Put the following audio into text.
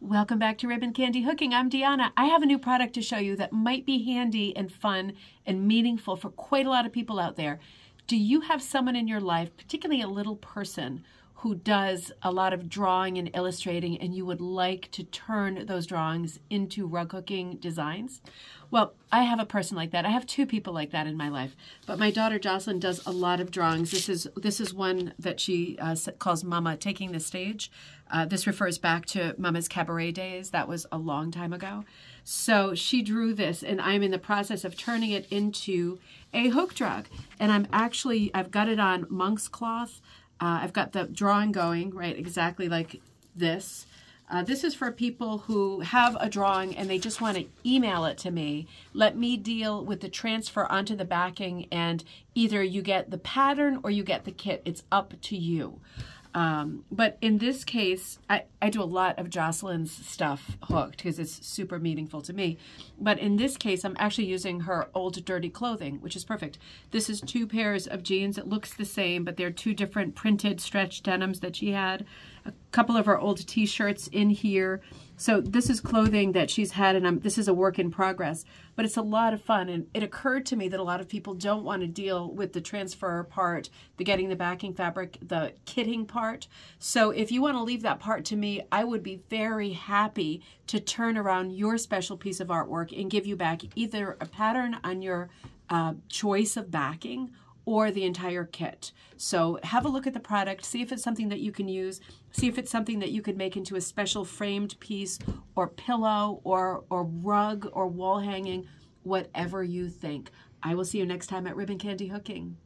Welcome back to Ribbon Candy Hooking. I'm Deanna. I have a new product to show you that might be handy and fun and meaningful for quite a lot of people out there. Do you have someone in your life, particularly a little person, who does a lot of drawing and illustrating and you would like to turn those drawings into rug hooking designs? Well, I have a person like that. I have two people like that in my life. But my daughter Jocelyn does a lot of drawings. This is this is one that she uh, calls Mama Taking the Stage. Uh, this refers back to Mama's cabaret days. That was a long time ago. So she drew this, and I'm in the process of turning it into a hooked rug. And I'm actually, I've got it on monk's cloth. Uh, I've got the drawing going, right, exactly like this. Uh, this is for people who have a drawing and they just want to email it to me. Let me deal with the transfer onto the backing and either you get the pattern or you get the kit. It's up to you. Um, but in this case, I, I do a lot of Jocelyn's stuff hooked because it's super meaningful to me. But in this case, I'm actually using her old dirty clothing, which is perfect. This is two pairs of jeans. It looks the same, but they're two different printed stretch denims that she had. A couple of our old t-shirts in here. So this is clothing that she's had, and I'm, this is a work in progress, but it's a lot of fun. And it occurred to me that a lot of people don't want to deal with the transfer part, the getting the backing fabric, the kitting part. So if you want to leave that part to me, I would be very happy to turn around your special piece of artwork and give you back either a pattern on your uh, choice of backing or the entire kit. So have a look at the product, see if it's something that you can use, see if it's something that you could make into a special framed piece or pillow or, or rug or wall hanging, whatever you think. I will see you next time at Ribbon Candy Hooking.